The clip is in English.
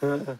Sorry.